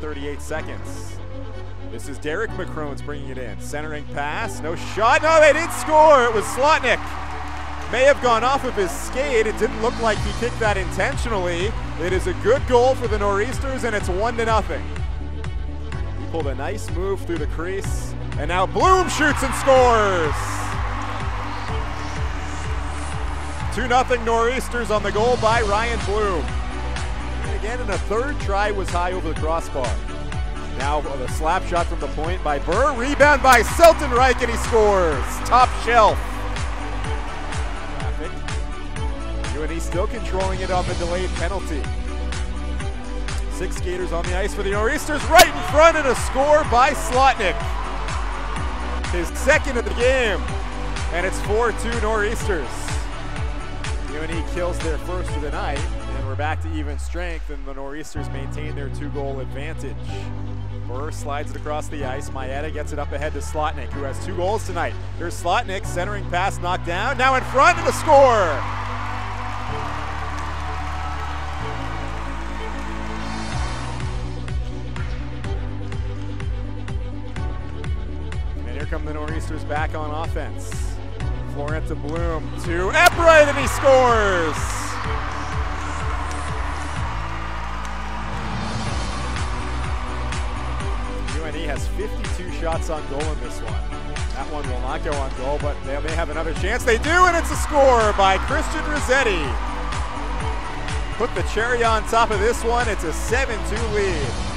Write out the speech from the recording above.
38 seconds. This is Derek McCrones bringing it in. Centering pass, no shot. No, they did score. It was Slotnick. May have gone off of his skate. It didn't look like he kicked that intentionally. It is a good goal for the Nor'easters, and it's one to nothing. He pulled a nice move through the crease, and now Bloom shoots and scores. 2 0 Nor'easters on the goal by Ryan Bloom. And again, in a third try was high over the crossbar. Now the slap shot from the point by Burr. Rebound by Selton Reich, and he scores. Top shelf. UNE still controlling it on the delayed penalty. Six skaters on the ice for the Nor'easters, right in front, and a score by Slotnick. His second of the game, and it's 4-2 Nor'easters. UNE kills their first of the night, and we're back to even strength, and the Nor'easters maintain their two-goal advantage. Burr slides it across the ice. Maeda gets it up ahead to Slotnick, who has two goals tonight. Here's Slotnick, centering pass knocked down. Now in front and a score. And here come the Nor'easters back on offense. Florent to Bloom to Epright, and he scores. UNE has 52 shots on goal in this one. That one will not go on goal, but they may have another chance. They do, and it's a score by Christian Rossetti. Put the cherry on top of this one. It's a 7 2 lead.